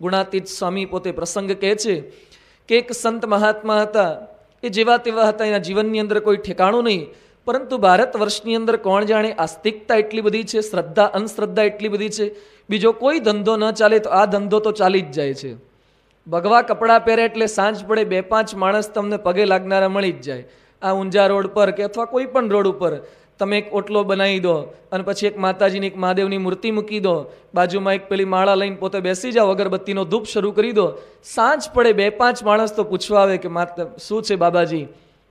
ગુણાતીત સ્વામી પોતે પ્રસંગ કહે છે કે એક સંત મહાત્મા હતા. એ જેવા તેવા હતા, એના જીવનની અંદર કોઈ ઠેકાણું નહીં. પરંતુ ભારત વર્ષની અંદર કોણ જાણે આસ્તિકતા એટલી બધી છે, શ્રદ્ધા, અંધશ્રદ્ધા એટલી બધી છે. બીજો કોઈ ધંધો ન ચાલે તો આ ધંધો તો ચાલી જ જાય છે. ભગવા કપડાં પહેરે એટલે સાંજ પડે બે પાંચ માણસ તમને પગે લાગનારા મળી જ જાય. આ ઊંઝા રોડ પર કે અથવા કોઈ પણ રોડ ઉપર. તમે એક ઓટલો બનાવી દો અને પછી એક માતાજીની એક મહાદેવની મૂર્તિ મૂકી દો. બાજુમાં એક પેલી માળા લઈને પોતે બેસી જાઓ, અગરબત્તીનો ધૂપ શરૂ કરી દો. સાંજ પડે, બે પાંચ માણસ તો પૂછવા આવે કે માતા, શું છે બાબાજી?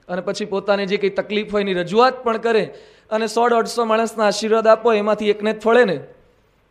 અને પછી પોતાને જે કંઈ તકલીફ હોય એની રજૂઆત પણ કરે અને સો દોઢસો માણસના આશીર્વાદ આપો, એમાંથી એકને જ ફળે ને.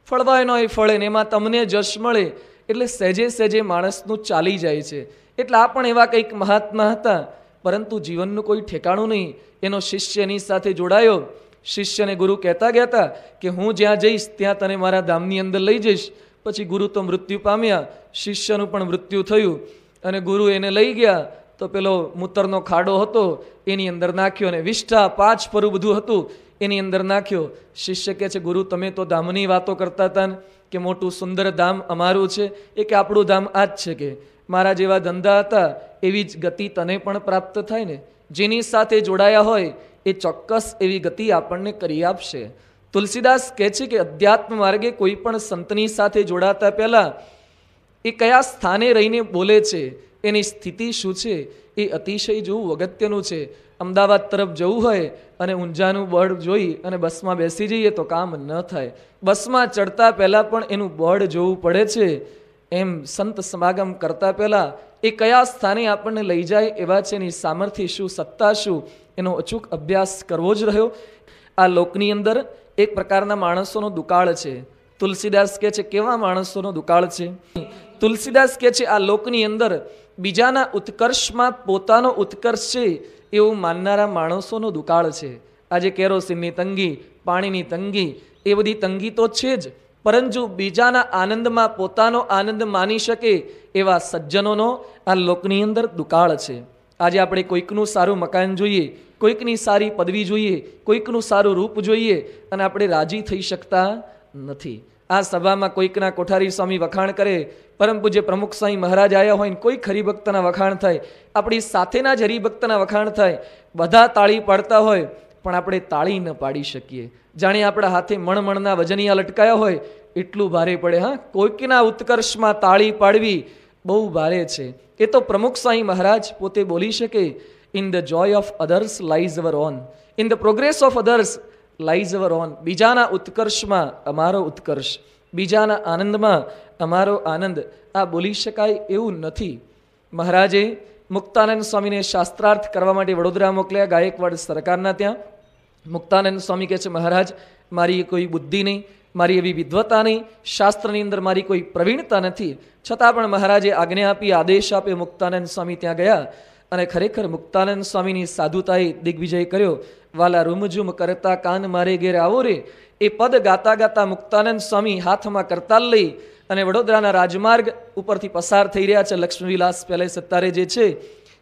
ફળવાય એનો એ ફળે ને, એમાં તમને જશ મળે. એટલે સહેજે સહેજે માણસનું ચાલી જાય છે. એટલે આ પણ એવા કંઈક મહાત્મા હતા. પરંતુ જીવનનું કોઈ ઠેકાણું નહીં. એનો શિષ્યની સાથે જોડાયો. શિષ્યને ગુરુ કહેતા ગયા હતા કે, હું જ્યાં જઈશ, ત્યાં તને મારા ધામની અંદર લઈ જઈશ. પછી ગુરુ તો મૃત્યુ પામ્યા. શિષ્યનું પણ મૃત્યુ થયું અને ગુરુ એને લઈ ગયા. તો પેલો મૂતરનો ખાડો હતો, એની અંદર નાખ્યો અને વિષ્ઠા પાંચ પરું બધું હતું, એની અંદર નાખ્યો. શિષ્ય કહે છે, ગુરુ, તમે તો ધામની વાતો કરતા હતા કે મોટું સુંદર ધામ અમારું છે. એ કે આપણું ધામ આ જ છે કે, મારા જેવા ધંધા હતા એવી જ ગતિ તને પણ પ્રાપ્ત થાય ને? જેની સાથે જોડાયા હોય, એ ચોક્કસ એવી ગતિ આપણને કરી આપશે. તુલસીદાસ કહે છે કે અધ્યાત્મ માર્ગે કોઈ પણ સંતની સાથે જોડાતા પહેલાં એ કયા સ્થાને રહીને બોલે છે, એની સ્થિતિ શું છે, એ અતિશય જોવું અગત્યનું છે. અમદાવાદ તરફ જવું હોય અને ઊંઝાનું બોર્ડ જોઈ અને બસમાં બેસી જઈએ તો કામ ન થાય. બસમાં ચડતા પહેલાં પણ એનું બોર્ડ જોવું પડે છે. એમ સંત સમાગમ કરતા પહેલાં એ કયા સ્થાને આપણને લઈ જાય એવા છે એની સામર્થ્ય શું, સત્તા શું, એનો અચૂક અભ્યાસ કરવો જ રહ્યો. આ લોકની અંદર એક પ્રકારના માણસોનો દુકાળ છે. તુલસીદાસ કહે છે, કેવા માણસોનો દુકાળ છે? તુલસીદાસ કહે છે, આ લોકની અંદર બીજાના ઉત્કર્ષમાં પોતાનો ઉત્કર્ષ છે એવું માનનારા માણસોનો દુકાળ છે. આજે કેરોસીનની તંગી, પાણીની તંગી, એ બધી તંગી તો છે જ પરંતુ બીજાના આનંદમાં પોતાનો આનંદ માની શકે એવા સજ્જનોનો આ લોકની અંદર દુકાળ છે. આજે આપણે કોઈકનું સારું મકાન જોઈએ, કોઈકની સારી પદવી જોઈએ, કોઈકનું સારું રૂપ જોઈએ અને આપણે રાજી થઈ શકતા નથી. આ સભામાં કોઈકના કોઠારી સ્વામી વખાણ કરે, પરમ પૂજ્ય પ્રમુખ સ્વામી મહારાજ આવ્યા હોય ને કોઈક હરિભક્તના વખાણ થાય, આપણી સાથેના જ હરિભક્તના વખાણ થાય, બધા તાળી પાડતા હોય પણ આપણે તાળી ન પાડી શકીએ. જાણે આપણા હાથે મણમણના વજનિયા લટકાયા હોય, એટલું ભારે પડે, હા? કોઈકના ઉત્કર્ષમાં તાળી પાડવી બહુ ભારે છે. એ તો પ્રમુખ સાંઈ મહારાજ પોતે બોલી શકે in the joy of others lies our own in the progress of others lies our own બીજાના ઉત્કર્ષમાં અમારો ઉત્કર્ષ, બીજાના આનંદમાં અમારો આનંદ. આ બોલી શકાય એવું નથી. મહારાજે મુક્તાનંદ સ્વામીને શાસ્ત્રાર્થ કરવા માટે વડોદરા મોકલ્યા, ગાયકવાડ સરકારના ત્યાં. મુક્તાનંદ સ્વામી કહે છે, મહારાજ, મારી કોઈ બુદ્ધિ નહીં, મારી એવી વિદ્વતા નહીં, શાસ્ત્રની અંદર મારી કોઈ પ્રવીણતા નથી. છતાં પણ મહારાજે આજ્ઞા આપી, આદેશ આપે, મુક્તાનંદ સ્વામી ત્યાં ગયા અને ખરેખર મુક્તાનંદ સ્વામીની સાધુતાએ દિગ્વિજય કર્યો. વાલા રૂમઝૂમ કરતા કાન મારે ઘેર આવો રે. એ પદ ગાતા ગાતા મુક્તાનંદ સ્વામી હાથમાં કરતાલ લઈ અને વડોદરાના રાજમાર્ગ ઉપરથી પસાર થઈ રહ્યા છે. લક્ષ્મીવિલાસ પેલેસ અત્યારે જે છે,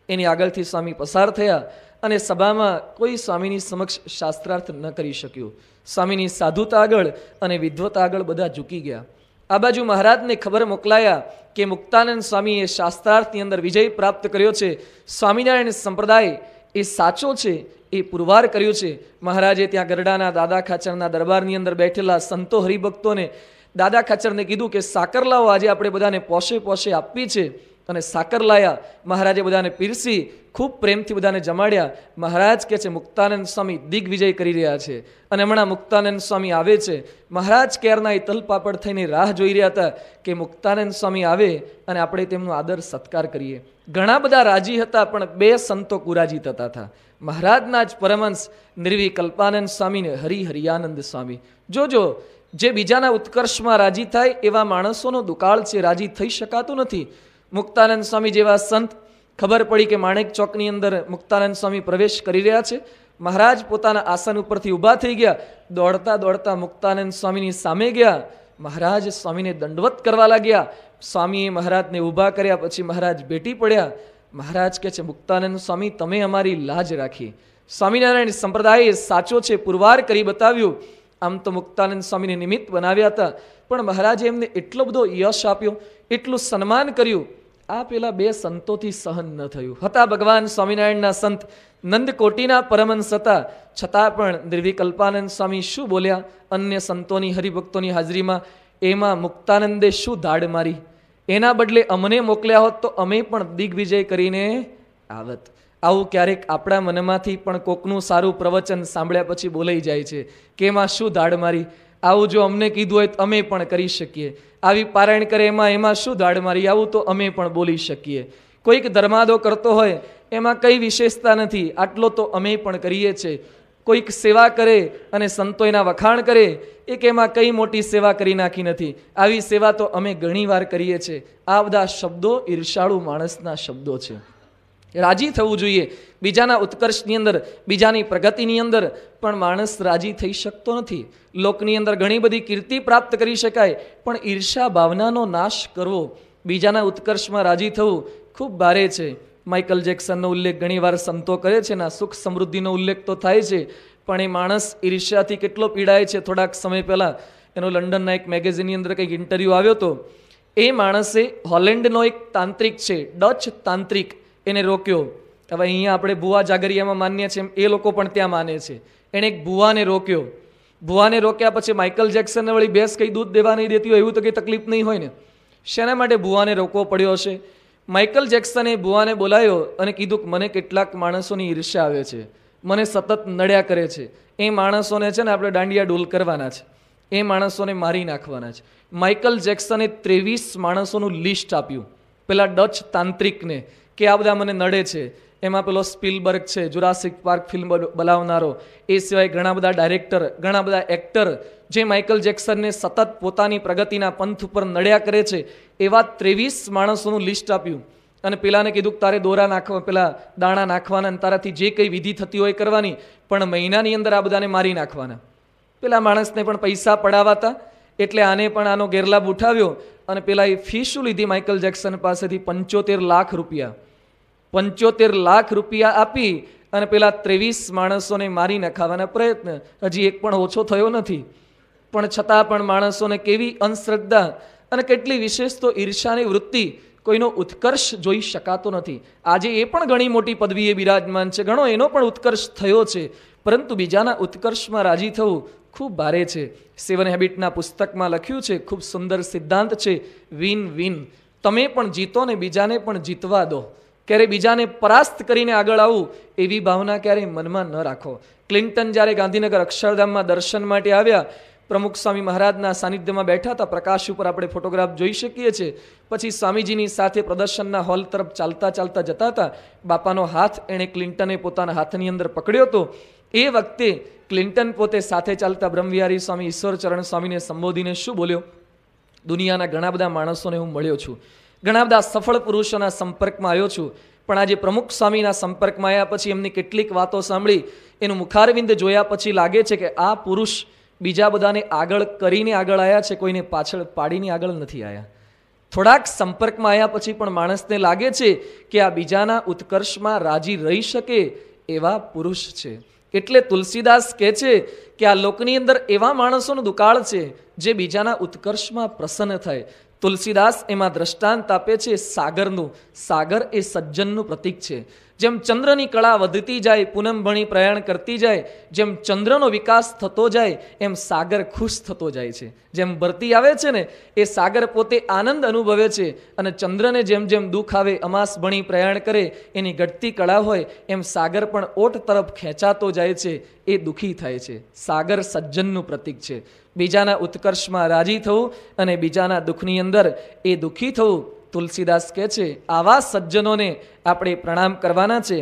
એની આગળથી સ્વામી પસાર થયા અને સભામાં કોઈ સ્વામીની સમક્ષ શાસ્ત્રાર્થ ન કરી શક્યું. સ્વામીની સાધુતા આગળ અને વિદ્વતા આગળ બધા ઝૂકી ગયા. આ બાજુ મહારાજને ખબર મોકલાયા કે મુક્તાનંદ સ્વામીએ શાસ્ત્રાર્થની અંદર વિજય પ્રાપ્ત કર્યો છે. સ્વામિનારાયણ સંપ્રદાય એ સાચો છે, એ પુરવાર કર્યો છે. મહારાજે ત્યાં ગરડાના દાદા ખાચરના દરબારની અંદર બેઠેલા સંતો હરિભક્તોને દાદા ખાચરને કીધું કે સાકર આજે આપણે બધાને પોશે પોશે આપવી છે. અને સાકર લાયા મહારાજે બધાને પીરસી, ખૂબ પ્રેમથી બધાને જમાડ્યા. મહારાજ કહે છે, મુક્તાનંદ સ્વામી દિગ્વિજય કરી રહ્યા છે. અને હમણાં મુક્તાનંદ સ્વામી આવે છે. મહારાજ કેરના એ તલપાપડ થઈને રાહ જોઈ રહ્યા હતા કે મુક્તાનંદ સ્વામી આવે અને આપણે તેમનો આદર સત્કાર કરીએ. ઘણા બધા રાજી હતા, પણ બે સંતો કુરાજી થતા હતા મહારાજના જ પરમંશ નિર્વી કલ્પાનંદ સ્વામીને હરિહરિયાનંદ સ્વામી. જોજો જે બીજાના ઉત્કર્ષમાં રાજી થાય એવા માણસોનો દુકાળ છે, રાજી થઈ શકાતું નથી. મુક્તાનંદ સ્વામી જેવા સંત, ખબર પડી કે માણેક ચોકની અંદર મુક્તાનંદ સ્વામી પ્રવેશ કરી રહ્યા છે. મહારાજ પોતાના આસન ઉપરથી ઊભા થઈ ગયા. દોડતા દોડતા મુક્તાનંદ સ્વામીની સામે ગયા. મહારાજ સ્વામીને દંડવત કરવા લાગ્યા. સ્વામીએ મહારાજને ઊભા કર્યા, પછી મહારાજ ભેટી પડ્યા. મહારાજ કહે છે, મુક્તાનંદ સ્વામી, તમે અમારી લાજ રાખી. સ્વામિનારાયણ સંપ્રદાય સાચો છે, પુરવાર કરી બતાવ્યું. આમ તો મુક્તાનંદ સ્વામીને નિમિત્ત બનાવ્યા હતા. પણ મહારાજે એમને એટલો બધો યશ આપ્યો, એટલું સન્માન કર્યું, આ પેલા બે સંતોથી સહન ન થયું. હતા ભગવાન સ્વામિનારાયણના સંત નંદકોટીના પરમંશ હતા. છતાં પણ નિર્વિકલ્પાનંદ સ્વામી શું બોલ્યા? અન્ય સંતોની હરિભક્તોની હાજરીમાં એમાં મુક્તાનંદે શું દાડ મારી? એના બદલે અમને મોકલ્યા હોત તો અમે પણ દિગ્વિજય કરીને આવત. આવું ક્યારેક આપણા મનમાંથી પણ કોકનું સારું પ્રવચન સાંભળ્યા પછી બોલાઈ જાય છે. કે એમાં શું દાડ મારી? આવું જો અમને કીધું હોય તો અમે પણ કરી શકીએ. આવી પારાયણ કરે એમાં એમાં શું દાડ મારી? આવું તો અમે પણ બોલી શકીએ. કોઈક ધર્માદો કરતો હોય, એમાં કઈ વિશેષતા નથી. આટલો તો અમે પણ કરીએ છીએ કોઈક સેવા કરે અને સંતો એના વખાણ કરે એ કે એમાં કઈ મોટી સેવા કરી નાખી નથી. આવી સેવા તો અમે ઘણીવાર કરીએ છીએ આ બધા શબ્દો ઈર્ષાળુ માણસના શબ્દો છે. રાજી થવું જોઈએ. બીજાના ઉત્કર્ષની અંદર, બીજાની પ્રગતિની અંદર પણ માણસ રાજી થઈ શકતો નથી. લોકની અંદર ઘણી બધી કીર્તિ પ્રાપ્ત કરી શકાય, પણ ઈર્ષા ભાવનાનો નાશ કરવો, બીજાના ઉત્કર્ષમાં રાજી થવું ખૂબ ભારે છે. માઇકલ જેક્સનનો ઉલ્લેખ ઘણીવાર સંતો કરે છે ના સુખ સમૃદ્ધિનો ઉલ્લેખ તો થાય છે, પણ એ માણસ ઈર્ષ્યાથી કેટલો પીડાય છે થોડાક સમય પહેલાં. એનો લંડનના એક મેગેઝિનની અંદર કંઈક ઇન્ટરવ્યૂ આવ્યો હતો. એ માણસે હોલેન્ડનો એક તાંત્રિક છે, ડચ તાંત્રિક. એને રોક્યો. હવે અહીંયા આપણે ભુવા જાગરિયામાં માનીએ છીએ એ લોકો પણ ત્યાં માને છે. એણે એક ભુવાને રોક્યો. ભુવાને રોક્યા પછી માઇકલ જેક્સનને વળી બેસ કંઈ દૂધ દેવા નહીં દેતી હોય, એવું તો કંઈ તકલીફ નહીં હોય ને. શેના માટે ભુવાને રોકવો પડ્યો હશે? માઇકલ જેક્સને ભુવાને બોલાયો અને કીધું કે, મને કેટલાક માણસોની ઈર્ષ્યા આવે છે. મને સતત નડ્યા કરે છે. એ માણસોને છે ને આપણે દાંડિયા ડોલ કરવાના છે. એ માણસોને મારી નાખવાના છે. માઇકલ જેક્સને ત્રેવીસ માણસોનું લિસ્ટ આપ્યું. પેલા ડચ તાંત્રિકને. કે આ બધા મને નડે છે. એમાં પેલો સ્પિલબર્ગ છે, જુરાસિક પાર્ક ફિલ્મ બનાવનારો. એ સિવાય ઘણા બધા ડાયરેક્ટર, ઘણા બધા એક્ટર, જે માઇકલ જેક્સનને સતત પોતાની પ્રગતિના પંથ ઉપર નડ્યા કરે છે, એવા ત્રેવીસ માણસોનું લિસ્ટ આપ્યું. અને પેલાને કીધું કે તારે દોરા નાખવા, પેલા દાણા નાખવાના અને તારાથી જે કંઈ વિધિ થતી હોય કરવાની, પણ મહિનાની અંદર આ બધાને મારી નાખવાના. પેલા માણસને પણ પૈસા પડાવાતા, એટલે આને પણ આનો ગેરલાભ ઉઠાવ્યો અને પેલા એ ફી શું લીધી માઇકલ જેક્સન પાસેથી પંચોતેર લાખ રૂપિયા. પંચોતેર લાખ રૂપિયા આપી અને પેલા ત્રેવીસ માણસોને મારી નખાવાના પ્રયત્ન. હજી એક પણ ઓછો થયો નથી. પણ છતાં પણ માણસોને કેવી અંધશ્રદ્ધા અને કેટલી વિશેષ તો ઈર્ષાની વૃત્તિ કોઈનો ઉત્કર્ષ જોઈ શકાતો નથી. આજે એ પણ ઘણી મોટી પદવીએ બિરાજમાન છે. ઘણો એનો પણ ઉત્કર્ષ થયો છે. પરંતુ બીજાના ઉત્કર્ષમાં રાજી થવું ખૂબ ભારે છે. સેવન હેબિટના પુસ્તકમાં લખ્યું છે, ખૂબ સુંદર સિદ્ધાંત છે. વિન વિન તમે પણ જીતો ને બીજાને પણ જીતવા દો. ક્યારે બીજાને પરાસ્ત કરીને આગળ આવું, એવી ભાવના ક્યારેય મનમાં ન રાખો. ક્લિન્ટન જ્યારે ગાંધીનગર અક્ષરધામમાં દર્શન માટે આવ્યા, પ્રમુખ સ્વામી મહારાજના સાનિધ્યમાં બેઠા હતા, પ્રકાશ ઉપર આપણે ફોટોગ્રાફ જોઈ શકીએ છીએ. પછી સ્વામીજીની સાથે પ્રદર્શનના હોલ તરફ ચાલતા ચાલતા જતા હતા. બાપાનો હાથ એણે ક્લિન્ટને પોતાના હાથની અંદર પકડ્યો હતો. એ વખતે ક્લિન્ટન પોતે સાથે ચાલતા બ્રહ્મવિહારી સ્વામી ઈશ્વરચરણ સ્વામીને સંબોધીને શું બોલ્યો? દુનિયાના ઘણા બધા માણસોને હું મળ્યો છું. ઘણા બધા સફળ પુરુષોના સંપર્કમાં આવ્યો છું. પણ આજે પ્રમુખ સ્વામીના સંપર્કમાં આવ્યા પછી એમની કેટલીક વાતો સાંભળી, એનું મુખારવિંદ જોયા પછી લાગે છે કે આ પુરુષ બીજા બધાને આગળ કરીને આગળ આવ્યા છે, કોઈને પાછળ પાડીને આગળ નથી આવ્યા થોડાક સંપર્કમાં આવ્યા પછી પણ માણસને લાગે છે કે આ બીજાના ઉત્કર્ષમાં રાજી રહી શકે એવા પુરુષ છે. એટલે તુલસીદાસ કહે છે કે આ લોકની અંદર એવા માણસોનો દુકાળ છે જે બીજાના ઉત્કર્ષમાં પ્રસન્ન થાય. તુલસીદાસ એમાં દ્રષ્ટાંત આપે છે સાગરનું. સાગર એ સજ્જનનું પ્રતીક છે. જેમ ચંદ્રની કળા વધતી જાય, પૂનમ ભણી પ્રયાણ કરતી જાય, જેમ ચંદ્રનો વિકાસ થતો જાય, એમ સાગર ખુશ થતો જાય છે. જેમ ભરતી આવે છે ને, એ સાગર પોતે આનંદ અનુભવે છે અને ચંદ્રને જેમ જેમ દુઃખ આવે, અમાસ ભણી પ્રયાણ કરે, એની ઘટતી કળા હોય, એમ સાગર પણ ઓટ તરફ ખેંચાતો જાય છે, એ દુઃખી થાય છે. સાગર સજ્જનનું પ્રતીક છે. બીજાના ઉત્કર્ષમાં રાજી થવું અને બીજાના દુઃખની અંદર એ દુઃખી થવું તુલસીદાસ કહે છે આવા સજ્જનોને આપણે પ્રણામ કરવાના છે.